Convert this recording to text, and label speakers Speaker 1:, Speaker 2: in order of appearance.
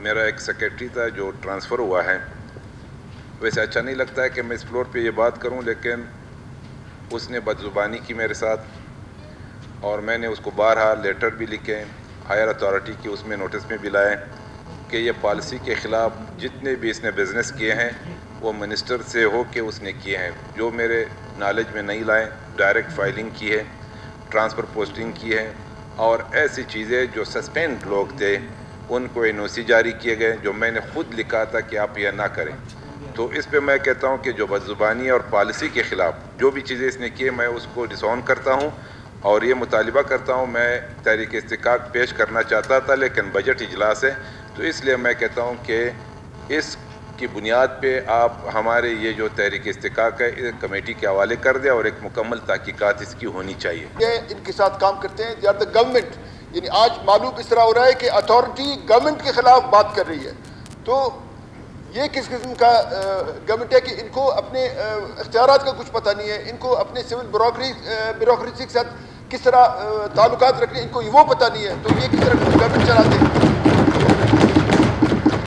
Speaker 1: میرا ایک سیکرٹری تھا جو ٹرانسفر ہوا ہے۔ ویسے اچھا نہیں لگتا ہے کہ میں اس فلور پہ یہ بات کروں، لیکن اس نے بد زبانی کی میرے ساتھ اور میں نے اس کو بارہا لیٹر بھی لکھے، ہائر اتھارٹی کی اس میں نوٹس میں بھی لائے کہ یہ پالیسی کے خلاف جتنے بھی اس نے بزنس کیے ہیں، وہ منسٹر سے ہو کے اس نے کیے ہیں۔ جو میرے نالج میں نہیں لائے ڈائریکٹ فائلنگ کی ہے ٹرانسفر پوسٹنگ کی ہے اور ایسی چیزیں جو سسپینڈ لوگ تھے۔ ان کو این او سی جاری کیے گئے جو میں نے خود لکھا تھا کہ آپ یہ نہ کریں۔ تو اس پہ میں کہتا ہوں کہ جو بدزبانی اور پالیسی کے خلاف جو بھی چیزیں اس نے کیے میں اس کو ڈسون کرتا ہوں اور یہ مطالبہ کرتا ہوں۔ میں تحریک استقاق پیش کرنا چاہتا تھا، لیکن بجٹ اجلاس ہے۔ تو اس لیے میں کہتا ہوں کہ اس کی بنیاد پہ آپ ہمارے یہ جو تحریک استقاق ہے کمیٹی کے حوالے کر دیں اور ایک مکمل تحقیقات اس کی ہونی چاہیے۔
Speaker 2: یہ ان کے ساتھ کام کرتے ہیں۔ دے آر دا گورنمنٹ یعنی آج معلوم اس طرح ہو رہا ہے کہ اتھارٹی گورنمنٹ کے خلاف بات کر رہی ہے۔ تو یہ کس قسم کا گورنمنٹ ہے کہ ان کو اپنے اختیارات کا کچھ پتہ نہیں ہے، ان کو اپنے سول بیوروکریسی کے ساتھ کس طرح تعلقات رکھنے، ان کو وہ پتہ نہیں ہے۔ تو یہ کس طرح گورنمنٹ چلاتے ہیں؟